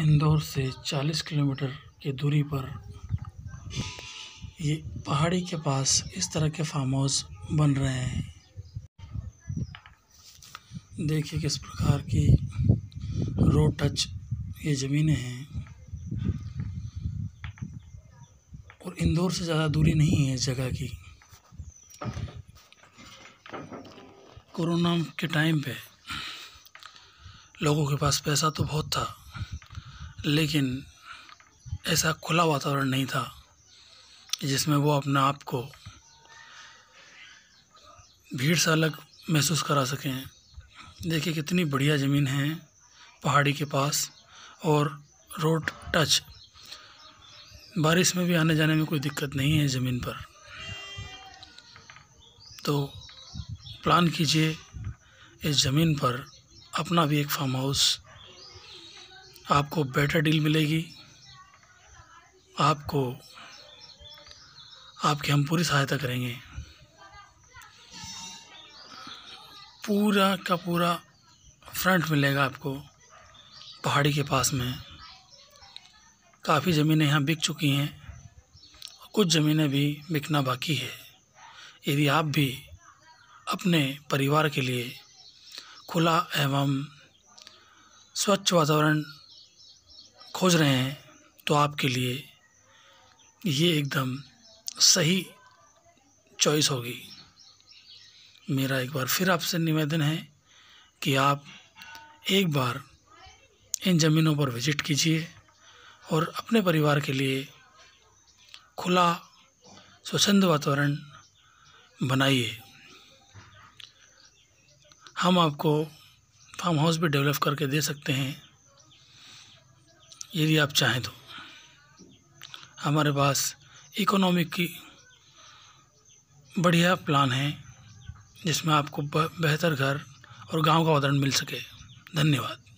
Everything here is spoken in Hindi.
इंदौर से 40 किलोमीटर की दूरी पर ये पहाड़ी के पास इस तरह के फार्म हाउस बन रहे हैं। देखिए किस प्रकार की रोड टच ये ज़मीनें हैं। और इंदौर से ज़्यादा दूरी नहीं है इस जगह की। कोरोना के टाइम पे लोगों के पास पैसा तो बहुत था। लेकिन ऐसा खुला वातावरण नहीं था जिसमें वो अपने आप को भीड़ से अलग महसूस करा सकें। देखिए कितनी बढ़िया ज़मीन है पहाड़ी के पास और रोड टच। बारिश में भी आने जाने में कोई दिक्कत नहीं है ज़मीन पर। तो प्लान कीजिए इस ज़मीन पर अपना भी एक फार्म हाउस आपको बेटर डील मिलेगी। आपको, आपकी हम पूरी सहायता करेंगे। पूरा का पूरा फ्रंट मिलेगा आपको, पहाड़ी के पास में। काफ़ी ज़मीनें यहाँ बिक चुकी हैं, कुछ ज़मीनें भी बिकना बाकी है। यदि आप भी अपने परिवार के लिए खुला एवं स्वच्छ वातावरण खोज रहे हैं तो आपके लिए ये एकदम सही चॉइस होगी। मेरा एक बार फिर आपसे निवेदन है कि आप एक बार इन ज़मीनों पर विज़िट कीजिए और अपने परिवार के लिए खुला, स्वच्छंद वातावरण बनाइए। हम आपको फार्म हाउस भी डेवलप करके दे सकते हैं। यदि आप चाहें तो। हमारे पास इकोनॉमिक की बढ़िया प्लान है, जिसमें आपको बेहतर घर और गाँव का उदाहरण मिल सके। धन्यवाद।